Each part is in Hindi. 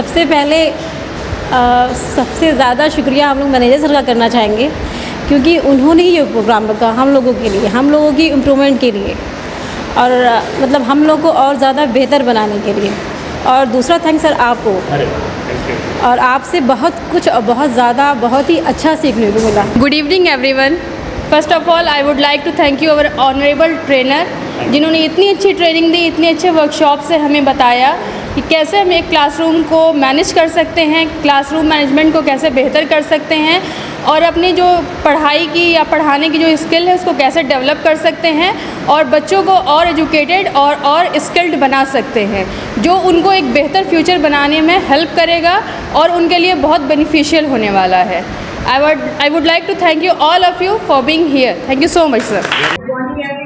सबसे पहले आ, सबसे ज़्यादा शुक्रिया हम लोग मैनेजर सर का करना चाहेंगे क्योंकि उन्होंने ही ये प्रोग्राम रखा हम लोगों के लिए हम लोगों की इम्प्रूवमेंट के लिए। और आ, मतलब हम लोग को और ज़्यादा बेहतर बनाने के लिए। और दूसरा थैंक सर आपको और आपसे बहुत कुछ और बहुत ज़्यादा बहुत ही अच्छा सीखने को मिला। Good evening everyone first of all I would like to thank you our honourable trainer जिन्होंने इतनी अच्छी ट्रेनिंग दी इतने अच्छे वर्कशॉप से हमें बताया। कि कैसे हम एक क्लासरूम को मैनेज कर सकते हैं क्लासरूम मैनेजमेंट को कैसे बेहतर कर सकते हैं और अपनी जो पढ़ाई की या पढ़ाने की जो स्किल है उसको कैसे डेवलप कर सकते हैं और बच्चों को और एजुकेटेड और और स्किल्ड बना सकते हैं जो उनको एक बेहतर फ्यूचर बनाने में हेल्प करेगा और उनके लिए बहुत बेनिफिशियल होने वाला है I would I would like to thank you all of you for being here. Thank you so much, sir.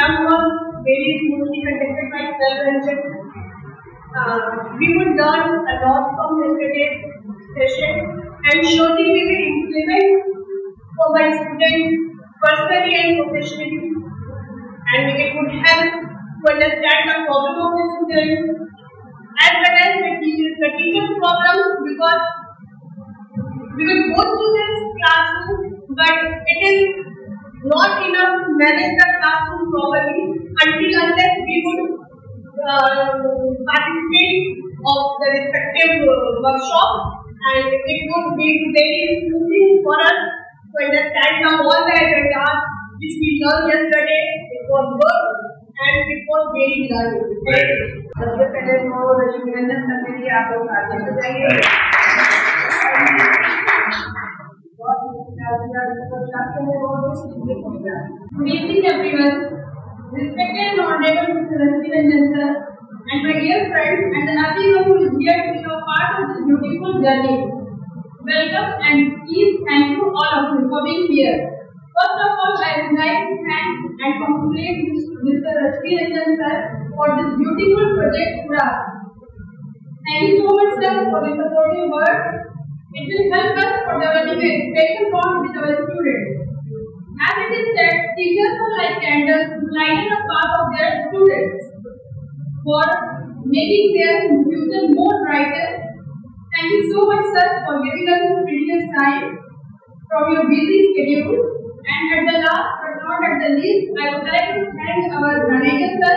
Was very smoothly conducted by Sir Uh, we would learn a lot from yesterday's session and surely we will implement for my students personally and professionally. And it would help to understand the problem of the students as well as the teachers, the teachers' problems because we will go to this classroom, but it is not enough manage the classroom properly until unless we would uh, participate of the respective uh, workshop and it would be very soothing for us to understand the all the agendas which we learned yesterday. It was good and it was very learning. सबसे पहले तो रजनीगंधन सर के लिए आप लोग आगे हो जाइए Good evening everyone. Respected and honorable Mr. Ranjit Ranjan sir and my dear friends and everyone who is here to be a part of this beautiful journey. Welcome and please thank you all of you for being here. First of all, I would like to thank and congratulate Mr. Rashmi Ranjan sir for this beautiful project for us. Thank you so much sir for the supportive words. It will help us for developing a special bond with our students. As it is said, teachers are like candles who lighten the path of their students for making their future more brighter. Thank you so much, sir, for giving us this precious time from your busy schedule. And at the last but not at the least, I would like to thank our manager, sir,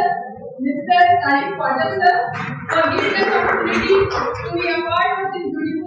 Mr. Tarif Patel, sir, for giving us opportunity to be a part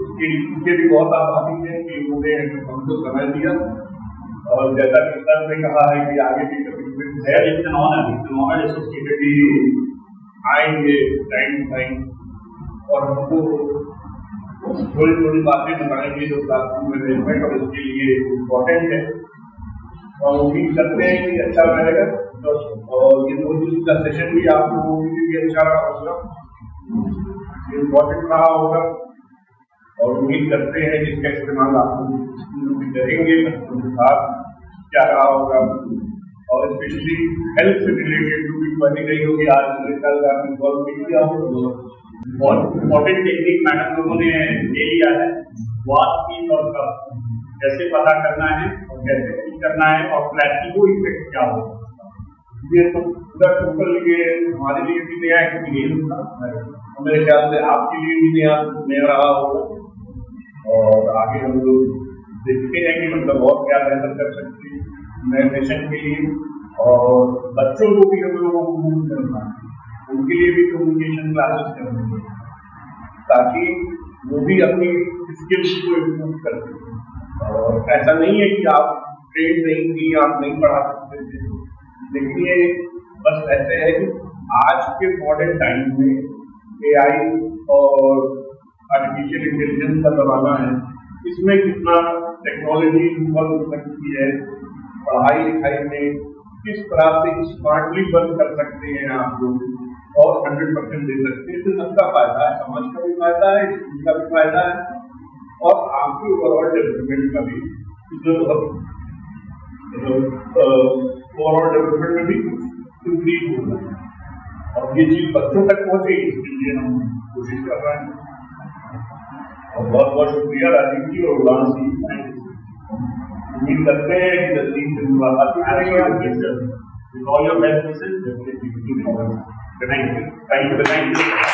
उसके उसके भी बहुत आभारी हैं कि उन्होंने हमको समय दिया। और जैसा कि सर ने कहा है कि आगे भी कमिटमेंट है honor associated कि आएँगे टाइम टाइम और हमको थोड़ी थोड़ी बातें बताएँगे जो क्लासरूम मैनेजमेंट और इसके लिए इम्पोर्टेंट है। और उम्मीद करते हैं कि अच्छा रहेगा। तो और ये दो दिन का सेशन भी आप लोगों अच्छा रहा होगा। इम्पोर्टेंट रहा होगा। और उम्मीद करते हैं जिसका इस्तेमाल आप लोग स्कूलों करेंगे, बच्चों के साथ क्या रहा होगा? और स्पेशली हेल्थ से रिलेटेड जो भी बनी गई होगी, आज मेरे से आपने गौर भी किया हो बहुत इम्पोर्टेंट टेक्निक मैडम लोगों ने ले लिया है। वाट की और कब कैसे पता करना है और कैसे ठीक करना है और प्लेसिबो इफ़ेक्ट क्या हो ये तो पूरा टोटल ये हमारे लिए भी नया एक्सपीरियंस था। मेरे ख्याल से आपके लिए भी नया नया रहा होगा। और आगे हम लोग देखते हैं कि मतलब और क्या बेहतर कर सकते हैं। नए सेशन के लिए और बच्चों को भी हम लोगों को मूव करना उनके लिए भी कम्युनिकेशन क्लासेस करनी है। ताकि वो भी अपनी स्किल्स को इम्प्रूव कर सकें। और ऐसा नहीं है कि आप ट्रेन नहीं थी आप नहीं पढ़ा सकते थे। लेकिन ये बस ऐसे है कि आज के मॉडर्न टाइम में एआई और आर्टिफिशियल इंटेलिजेंस का जमाना है। इसमें कितना टेक्नोलॉजी इन्वॉल्व हो सकती है, पढ़ाई लिखाई में किस तरह से स्मार्टली वर्क कर सकते हैं आप लोग, और हंड्रेड परसेंट दे सकते हैं। इससे सबका फ़ायदा है, समाज का भी फ़ायदा है स्कूल का भी फ़ायदा है, और आपके ओवरऑल डेवलपमेंट का भी ओवरऑल डेवलपमेंट में भी इंक्रीज होगा और ये चीज़ बच्चों तक पहुँचे इसके लिए हम कोशिश कर रहे हैं। और बहुत बहुत शुक्रिया राजीव जी और उड़ान सिंह उम्मीद करते हैं कि जल्दी से मुलाकात करेंगे With all your best wishes, definitely. Thank you.